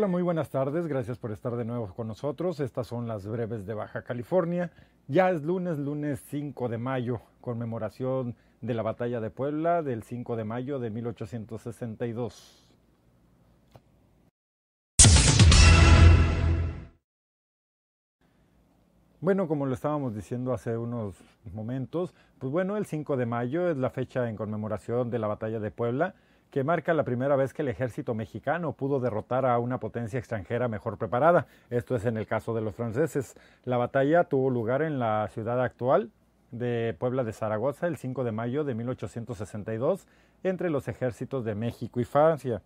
Hola, muy buenas tardes. Gracias por estar de nuevo con nosotros. Estas son las breves de Baja California. Ya es lunes, lunes 5 de mayo, conmemoración de la batalla de Puebla del 5 de mayo de 1862. Bueno, como lo estábamos diciendo hace unos momentos, pues bueno, el 5 de mayo es la fecha en conmemoración de la batalla de Puebla que marca la primera vez que el ejército mexicano pudo derrotar a una potencia extranjera mejor preparada. Esto es en el caso de los franceses. La batalla tuvo lugar en la ciudad actual de Puebla de Zaragoza el 5 de mayo de 1862 entre los ejércitos de México y Francia.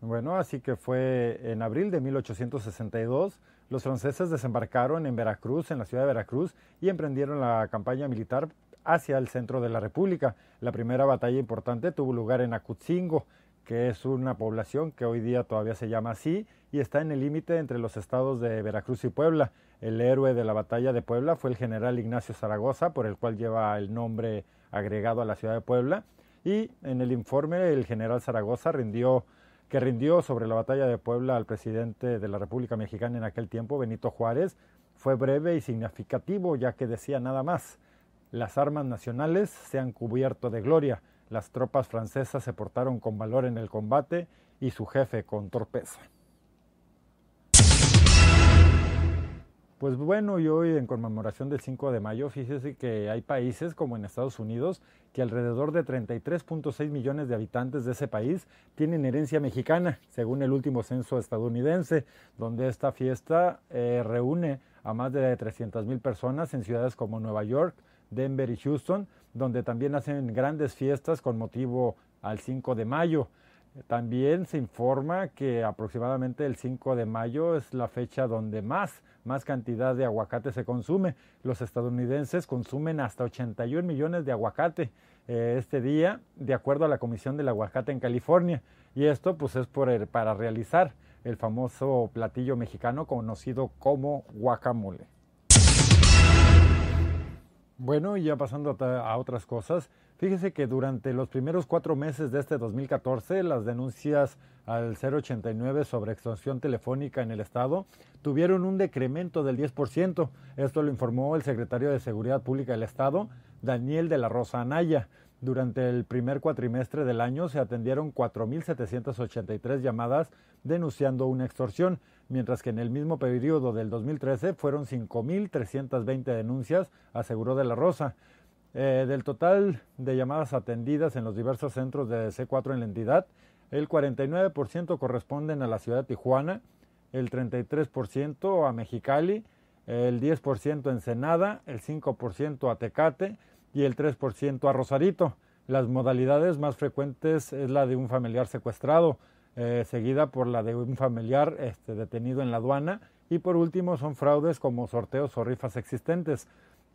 Bueno, así que fue en abril de 1862 los franceses desembarcaron en Veracruz, en la ciudad de Veracruz, y emprendieron la campaña militar hacia el centro de la República. La primera batalla importante tuvo lugar en Acutzingo, que es una población que hoy día todavía se llama así y está en el límite entre los estados de Veracruz y Puebla. El héroe de la batalla de Puebla fue el general Ignacio Zaragoza, por el cual lleva el nombre agregado a la ciudad de Puebla. Y en el informe el general Zaragoza rindió que rindió sobre la batalla de Puebla al presidente de la República Mexicana en aquel tiempo, Benito Juárez, fue breve y significativo, ya que decía nada más. Las armas nacionales se han cubierto de gloria, las tropas francesas se portaron con valor en el combate y su jefe con torpeza. Pues bueno, y hoy en conmemoración del 5 de mayo, fíjese que hay países como en Estados Unidos que alrededor de 33.6 millones de habitantes de ese país tienen herencia mexicana, según el último censo estadounidense, donde esta fiesta eh, reúne a más de 300 mil personas en ciudades como Nueva York, Denver y Houston, donde también hacen grandes fiestas con motivo al 5 de mayo. También se informa que aproximadamente el 5 de mayo es la fecha donde más, más cantidad de aguacate se consume. Los estadounidenses consumen hasta 81 millones de aguacate eh, este día, de acuerdo a la Comisión del Aguacate en California. Y esto pues es por para realizar el famoso platillo mexicano conocido como guacamole. Bueno, y ya pasando a otras cosas, fíjese que durante los primeros cuatro meses de este 2014, las denuncias al 089 sobre extorsión telefónica en el Estado tuvieron un decremento del 10%. Esto lo informó el secretario de Seguridad Pública del Estado, Daniel de la Rosa Anaya. Durante el primer cuatrimestre del año se atendieron 4.783 llamadas denunciando una extorsión, mientras que en el mismo periodo del 2013 fueron 5.320 denuncias, aseguró De la Rosa. Eh, del total de llamadas atendidas en los diversos centros de C4 en la entidad, el 49% corresponden a la ciudad de Tijuana, el 33% a Mexicali, el 10% a Ensenada, el 5% a Tecate, y el 3% a Rosarito. Las modalidades más frecuentes es la de un familiar secuestrado, eh, seguida por la de un familiar este, detenido en la aduana y por último son fraudes como sorteos o rifas existentes.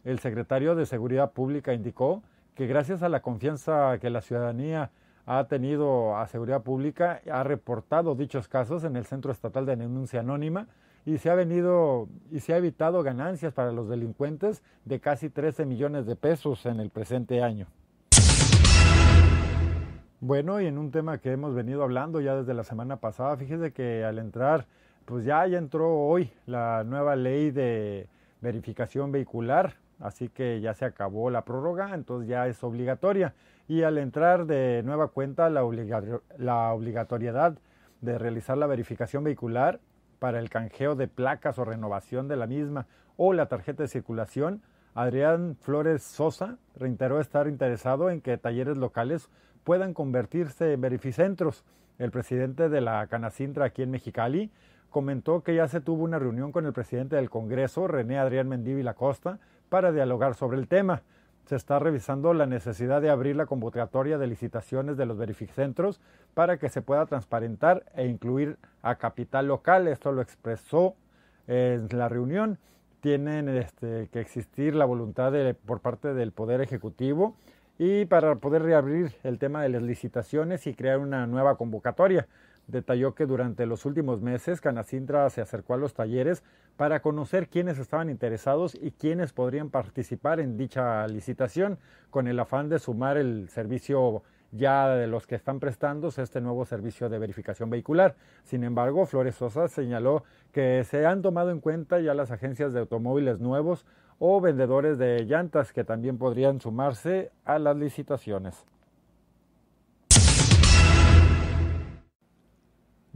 El secretario de Seguridad Pública indicó que gracias a la confianza que la ciudadanía ha tenido a Seguridad Pública, ha reportado dichos casos en el Centro Estatal de Denuncia Anónima, y se ha venido y se ha evitado ganancias para los delincuentes de casi 13 millones de pesos en el presente año. Bueno, y en un tema que hemos venido hablando ya desde la semana pasada, fíjese que al entrar, pues ya, ya entró hoy la nueva ley de verificación vehicular, así que ya se acabó la prórroga, entonces ya es obligatoria. Y al entrar de nueva cuenta la, la obligatoriedad de realizar la verificación vehicular para el canjeo de placas o renovación de la misma. O la tarjeta de circulación, Adrián Flores Sosa reiteró estar interesado en que talleres locales puedan convertirse en verificentros. El presidente de la Canacintra aquí en Mexicali comentó que ya se tuvo una reunión con el presidente del Congreso, René Adrián Mendívil Acosta, para dialogar sobre el tema se está revisando la necesidad de abrir la convocatoria de licitaciones de los verificentros para que se pueda transparentar e incluir a capital local. Esto lo expresó en la reunión. Tienen este, que existir la voluntad por parte del Poder Ejecutivo y para poder reabrir el tema de las licitaciones y crear una nueva convocatoria. Detalló que durante los últimos meses Canacintra se acercó a los talleres para conocer quiénes estaban interesados y quiénes podrían participar en dicha licitación, con el afán de sumar el servicio ya de los que están prestándose este nuevo servicio de verificación vehicular. Sin embargo, Flores Sosa señaló que se han tomado en cuenta ya las agencias de automóviles nuevos o vendedores de llantas que también podrían sumarse a las licitaciones.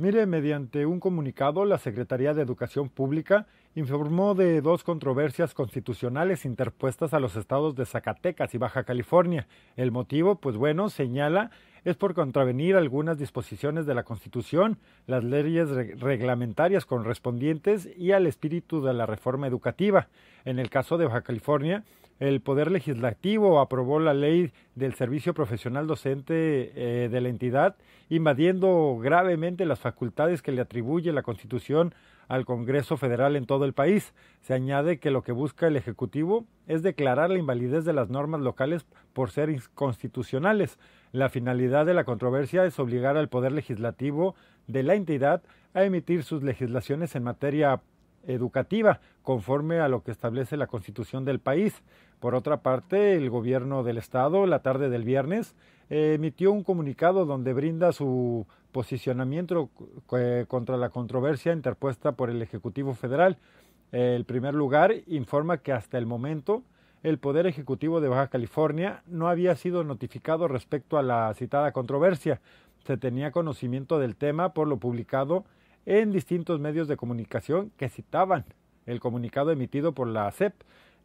Mire, mediante un comunicado, la Secretaría de Educación Pública informó de dos controversias constitucionales interpuestas a los estados de Zacatecas y Baja California. El motivo, pues bueno, señala es por contravenir algunas disposiciones de la Constitución, las leyes reglamentarias correspondientes y al espíritu de la reforma educativa. En el caso de Baja California, el Poder Legislativo aprobó la ley del servicio profesional docente eh, de la entidad, invadiendo gravemente las facultades que le atribuye la Constitución al Congreso Federal en todo el país. Se añade que lo que busca el Ejecutivo es declarar la invalidez de las normas locales por ser inconstitucionales. La finalidad de la controversia es obligar al Poder Legislativo de la entidad a emitir sus legislaciones en materia educativa, conforme a lo que establece la Constitución del país. Por otra parte, el gobierno del Estado, la tarde del viernes, emitió un comunicado donde brinda su posicionamiento eh, contra la controversia interpuesta por el Ejecutivo Federal. El primer lugar informa que hasta el momento el Poder Ejecutivo de Baja California no había sido notificado respecto a la citada controversia. Se tenía conocimiento del tema por lo publicado en distintos medios de comunicación que citaban el comunicado emitido por la CEP.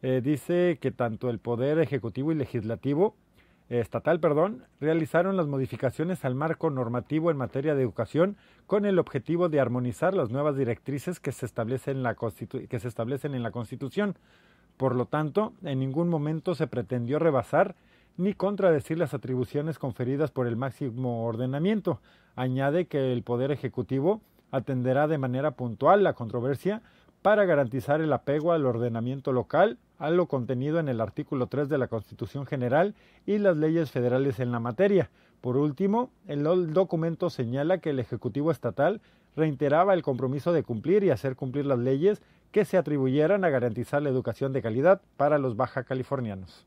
Eh, dice que tanto el Poder Ejecutivo y Legislativo eh, estatal, perdón, realizaron las modificaciones al marco normativo en materia de educación con el objetivo de armonizar las nuevas directrices que se establecen en la, que se establecen en la Constitución. Por lo tanto, en ningún momento se pretendió rebasar ni contradecir las atribuciones conferidas por el máximo ordenamiento. Añade que el Poder Ejecutivo atenderá de manera puntual la controversia para garantizar el apego al ordenamiento local, a lo contenido en el artículo 3 de la Constitución General y las leyes federales en la materia. Por último, el documento señala que el Ejecutivo Estatal reiteraba el compromiso de cumplir y hacer cumplir las leyes que se atribuyeran a garantizar la educación de calidad para los baja californianos.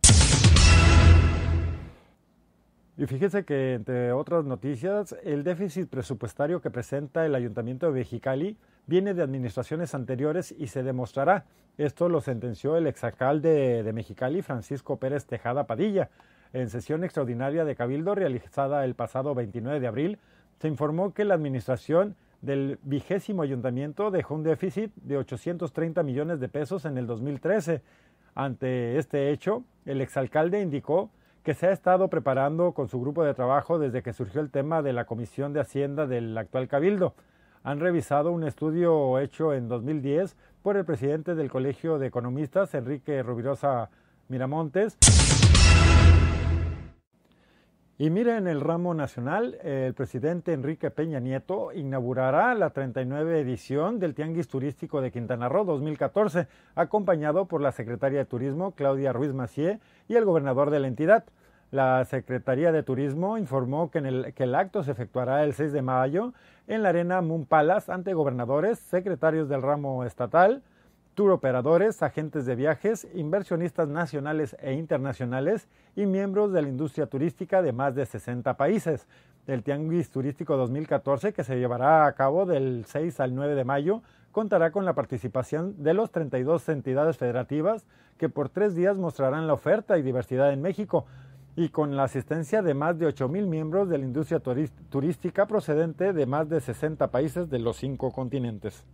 Y fíjese que, entre otras noticias, el déficit presupuestario que presenta el Ayuntamiento de Mexicali viene de administraciones anteriores y se demostrará. Esto lo sentenció el exalcalde de Mexicali, Francisco Pérez Tejada Padilla. En sesión extraordinaria de Cabildo realizada el pasado 29 de abril, se informó que la administración del vigésimo ayuntamiento dejó un déficit de 830 millones de pesos en el 2013. Ante este hecho, el exalcalde indicó que se ha estado preparando con su grupo de trabajo desde que surgió el tema de la Comisión de Hacienda del actual Cabildo. Han revisado un estudio hecho en 2010 por el presidente del Colegio de Economistas, Enrique Rubirosa Miramontes. Y mire, en el ramo nacional, el presidente Enrique Peña Nieto inaugurará la 39 edición del Tianguis Turístico de Quintana Roo 2014, acompañado por la secretaria de Turismo, Claudia Ruiz Macié, y el gobernador de la entidad. La Secretaría de Turismo informó que, el, que el acto se efectuará el 6 de mayo en la arena Moon Palace ante gobernadores, secretarios del ramo estatal, operadores, agentes de viajes, inversionistas nacionales e internacionales y miembros de la industria turística de más de 60 países. El Tianguis Turístico 2014, que se llevará a cabo del 6 al 9 de mayo, contará con la participación de los 32 entidades federativas que por tres días mostrarán la oferta y diversidad en México y con la asistencia de más de 8.000 miembros de la industria turística procedente de más de 60 países de los cinco continentes.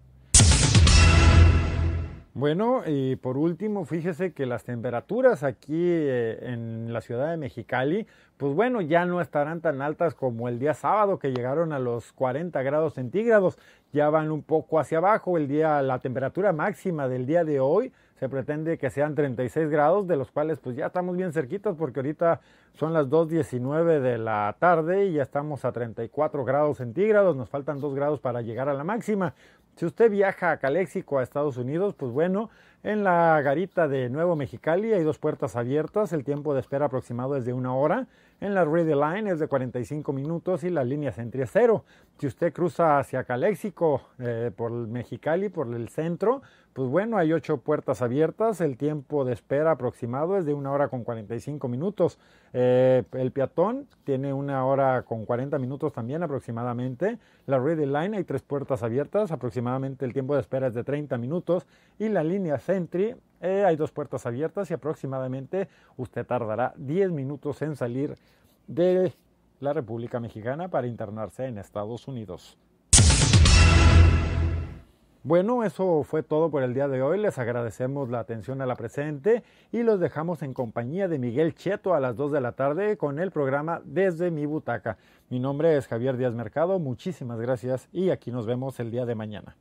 Bueno, y por último, fíjese que las temperaturas aquí eh, en la ciudad de Mexicali, pues bueno, ya no estarán tan altas como el día sábado que llegaron a los 40 grados centígrados, ya van un poco hacia abajo. El día, la temperatura máxima del día de hoy se pretende que sean 36 grados, de los cuales pues ya estamos bien cerquitos porque ahorita son las 2.19 de la tarde y ya estamos a 34 grados centígrados, nos faltan 2 grados para llegar a la máxima. Si usted viaja a Caléxico, a Estados Unidos, pues bueno, En la garita de Nuevo Mexicali hay dos puertas abiertas, el tiempo de espera aproximado es de una hora. En la Ready Line es de 45 minutos y las líneas entre cero. Si usted cruza hacia Calexico eh, por Mexicali, por el centro, pues bueno, hay ocho puertas abiertas. El tiempo de espera aproximado es de una hora con 45 minutos. Eh, el peatón tiene una hora con 40 minutos también aproximadamente. La Ready Line hay tres puertas abiertas, aproximadamente el tiempo de espera es de 30 minutos. Y la línea Sentry eh, hay dos puertas abiertas y aproximadamente usted tardará 10 minutos en salir de la República Mexicana para internarse en Estados Unidos. Bueno, eso fue todo por el día de hoy. Les agradecemos la atención a la presente y los dejamos en compañía de Miguel Cheto a las 2 de la tarde con el programa Desde mi butaca. Mi nombre es Javier Díaz Mercado. Muchísimas gracias y aquí nos vemos el día de mañana.